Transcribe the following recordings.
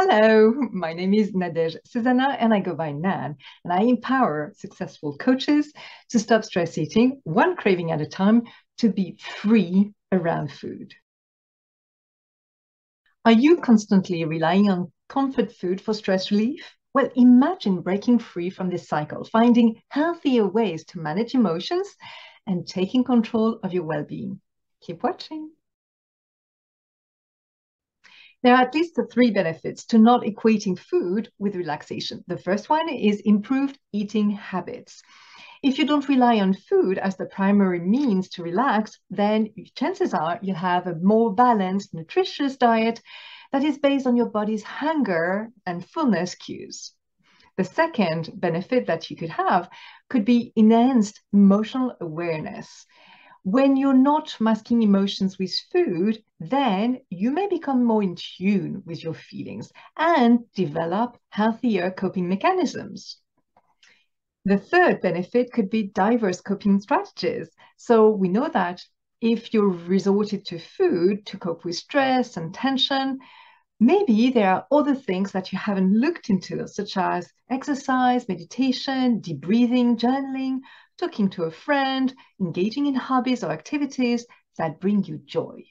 Hello, my name is Nadège Saysana and I go by Nan, and I empower successful coaches to stop stress eating one craving at a time to be free around food. Are you constantly relying on comfort food for stress relief? Well, imagine breaking free from this cycle, finding healthier ways to manage emotions and taking control of your well being. Keep watching. There are at least three benefits to not equating food with relaxation. The first one is improved eating habits. If you don't rely on food as the primary means to relax, then chances are you'll have a more balanced, nutritious diet that is based on your body's hunger and fullness cues. The second benefit that you could have could be enhanced emotional awareness when you're not masking emotions with food, then you may become more in tune with your feelings and develop healthier coping mechanisms. The third benefit could be diverse coping strategies. So we know that if you're resorted to food to cope with stress and tension, maybe there are other things that you haven't looked into, such as exercise, meditation, deep breathing, journaling, talking to a friend, engaging in hobbies or activities that bring you joy.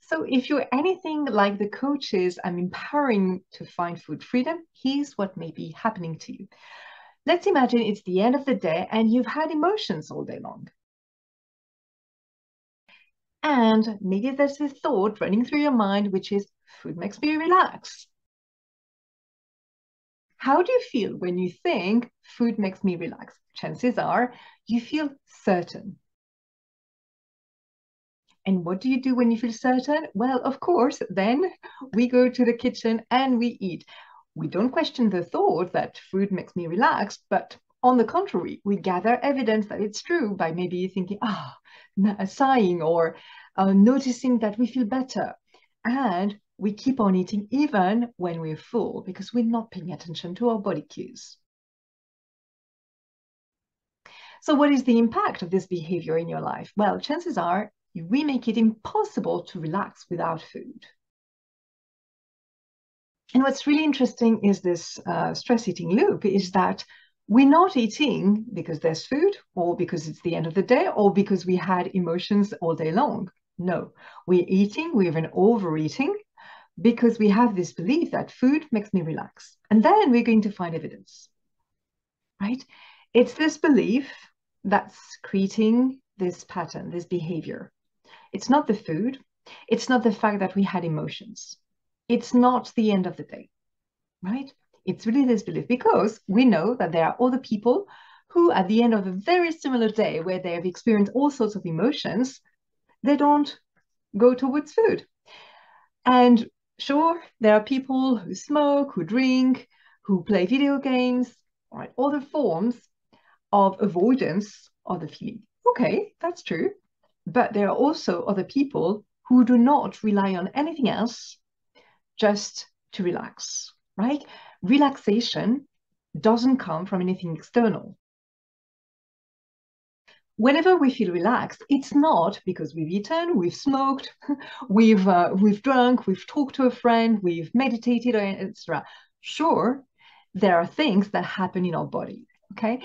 So if you're anything like the coaches I'm empowering to find food freedom, here's what may be happening to you. Let's imagine it's the end of the day and you've had emotions all day long. And maybe there's a thought running through your mind, which is food makes me relax. How do you feel when you think food makes me relax? Chances are you feel certain. And what do you do when you feel certain? Well, of course, then we go to the kitchen and we eat. We don't question the thought that food makes me relax, but on the contrary, we gather evidence that it's true by maybe thinking, ah, oh, sighing or uh, noticing that we feel better. And we keep on eating even when we're full because we're not paying attention to our body cues. So what is the impact of this behavior in your life? Well, chances are we make it impossible to relax without food. And what's really interesting is this uh, stress eating loop is that we're not eating because there's food or because it's the end of the day or because we had emotions all day long. No, we're eating, we're even overeating because we have this belief that food makes me relax. And then we're going to find evidence, right? It's this belief that's creating this pattern, this behavior. It's not the food. It's not the fact that we had emotions. It's not the end of the day, right? It's really this belief because we know that there are other people who, at the end of a very similar day where they have experienced all sorts of emotions, they don't go towards food. And Sure, there are people who smoke, who drink, who play video games, right? Other forms of avoidance of the feeling. Okay, that's true. But there are also other people who do not rely on anything else just to relax, right? Relaxation doesn't come from anything external whenever we feel relaxed, it's not because we've eaten, we've smoked, we've uh, we've drunk, we've talked to a friend, we've meditated, etc. Sure, there are things that happen in our body. Okay,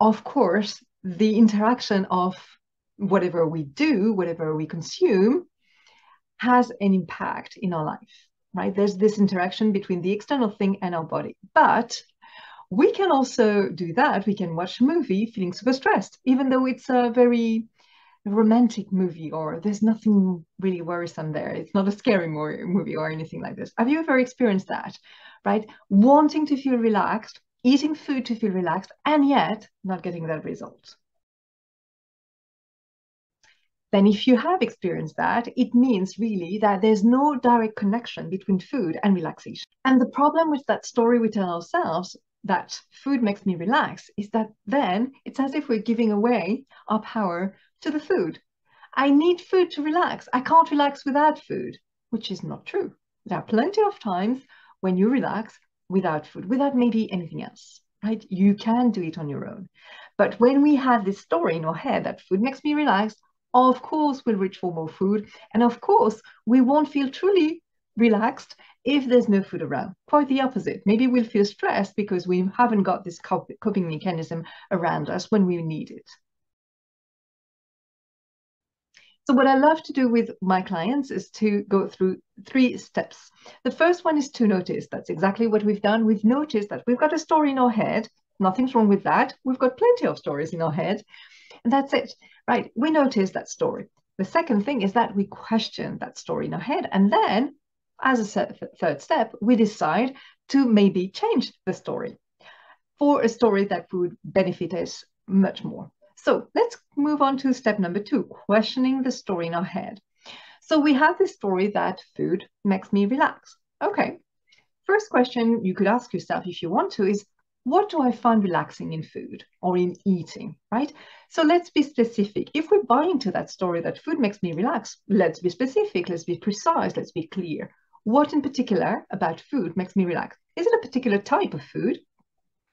of course, the interaction of whatever we do, whatever we consume, has an impact in our life. Right? There's this interaction between the external thing and our body, but we can also do that. We can watch a movie feeling super stressed, even though it's a very romantic movie or there's nothing really worrisome there. It's not a scary movie or anything like this. Have you ever experienced that? Right? Wanting to feel relaxed, eating food to feel relaxed, and yet not getting that result. Then if you have experienced that, it means really that there's no direct connection between food and relaxation. And the problem with that story we tell ourselves that food makes me relax is that then it's as if we're giving away our power to the food. I need food to relax. I can't relax without food, which is not true. There are plenty of times when you relax without food, without maybe anything else, right? You can do it on your own. But when we have this story in our head that food makes me relax, of course we'll reach for more food. And of course, we won't feel truly relaxed if there's no food around. Quite the opposite. Maybe we'll feel stressed because we haven't got this coping mechanism around us when we need it. So what I love to do with my clients is to go through three steps. The first one is to notice. That's exactly what we've done. We've noticed that we've got a story in our head. Nothing's wrong with that. We've got plenty of stories in our head. And that's it, right? We notice that story. The second thing is that we question that story in our head. And then, as a third step, we decide to maybe change the story for a story that would benefit us much more. So let's move on to step number two, questioning the story in our head. So we have this story that food makes me relax. Okay. First question you could ask yourself if you want to is, what do I find relaxing in food or in eating, right? So let's be specific. If we buy into that story that food makes me relax, let's be specific, let's be precise, let's be clear. What in particular about food makes me relax? Is it a particular type of food?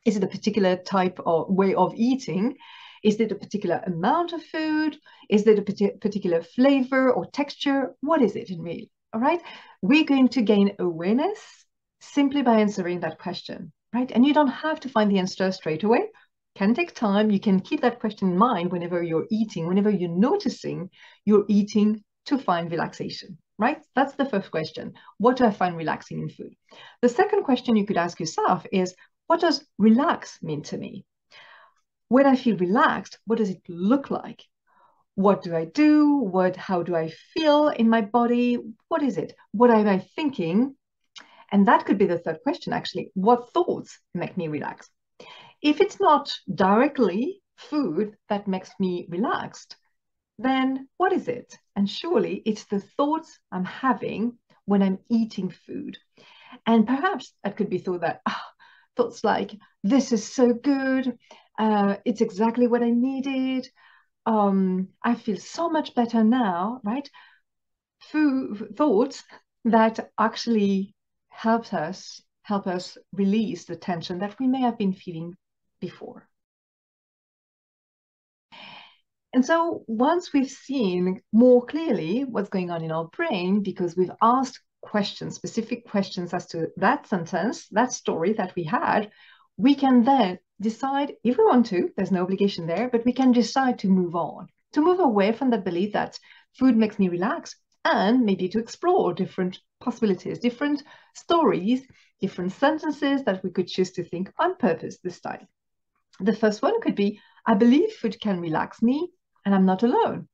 Is it a particular type or way of eating? Is it a particular amount of food? Is it a particular flavor or texture? What is it in me? All right. We're going to gain awareness simply by answering that question, right? And you don't have to find the answer straight away. Can take time. You can keep that question in mind whenever you're eating, whenever you're noticing you're eating to find relaxation, right? That's the first question. What do I find relaxing in food? The second question you could ask yourself is, what does relax mean to me? when I feel relaxed, what does it look like? What do I do? What, how do I feel in my body? What is it? What am I thinking? And that could be the third question, actually. What thoughts make me relax? If it's not directly food that makes me relaxed, then what is it? And surely it's the thoughts I'm having when I'm eating food. And perhaps that could be thought that, ah, thoughts like, this is so good. Uh, it's exactly what I needed. Um, I feel so much better now, right? Food, thoughts that actually help us help us release the tension that we may have been feeling before. And so once we've seen more clearly what's going on in our brain, because we've asked questions, specific questions as to that sentence, that story that we had, we can then decide if we want to, there's no obligation there, but we can decide to move on, to move away from the belief that food makes me relax and maybe to explore different possibilities, different stories, different sentences that we could choose to think on purpose this time. The first one could be, I believe food can relax me and I'm not alone,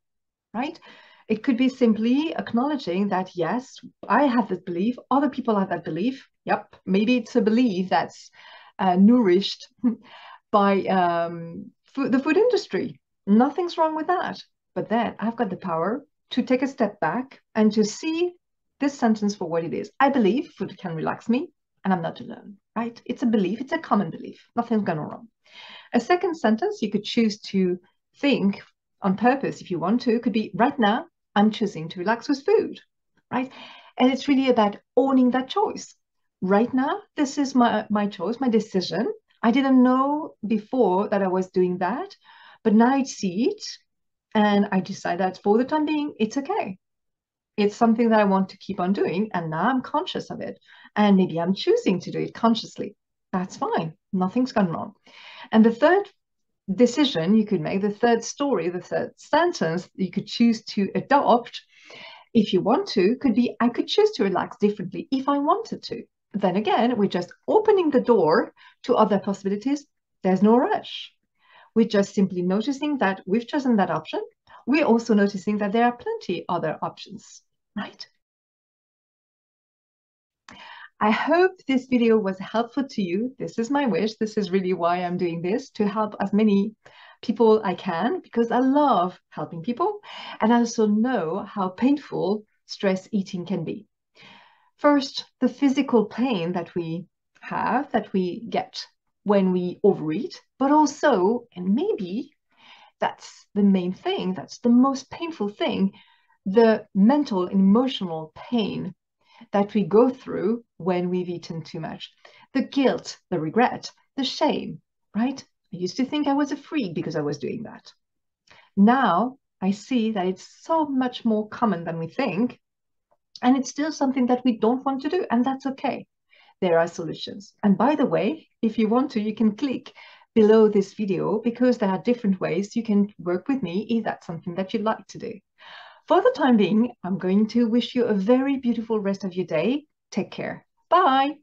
right? It could be simply acknowledging that, yes, I have this belief, other people have that belief. Yep, maybe it's a belief that's uh, nourished by um, the food industry. Nothing's wrong with that. But then I've got the power to take a step back and to see this sentence for what it is. I believe food can relax me and I'm not alone, right? It's a belief, it's a common belief. Nothing's gone wrong. A second sentence you could choose to think on purpose if you want to could be right now, I'm choosing to relax with food, right? And it's really about owning that choice right now, this is my, my choice, my decision. I didn't know before that I was doing that, but now I see it and I decide that for the time being, it's okay. It's something that I want to keep on doing. And now I'm conscious of it. And maybe I'm choosing to do it consciously. That's fine. Nothing's gone wrong. And the third decision you could make, the third story, the third sentence you could choose to adopt if you want to, could be I could choose to relax differently if I wanted to then again, we're just opening the door to other possibilities. There's no rush. We're just simply noticing that we've chosen that option. We're also noticing that there are plenty other options, right? I hope this video was helpful to you. This is my wish. This is really why I'm doing this, to help as many people I can, because I love helping people. And I also know how painful stress eating can be. First, the physical pain that we have, that we get when we overeat, but also, and maybe that's the main thing, that's the most painful thing, the mental and emotional pain that we go through when we've eaten too much. The guilt, the regret, the shame, right? I used to think I was a freak because I was doing that. Now I see that it's so much more common than we think. And it's still something that we don't want to do, and that's okay. There are solutions. And by the way, if you want to, you can click below this video because there are different ways you can work with me if that's something that you'd like to do. For the time being, I'm going to wish you a very beautiful rest of your day. Take care. Bye.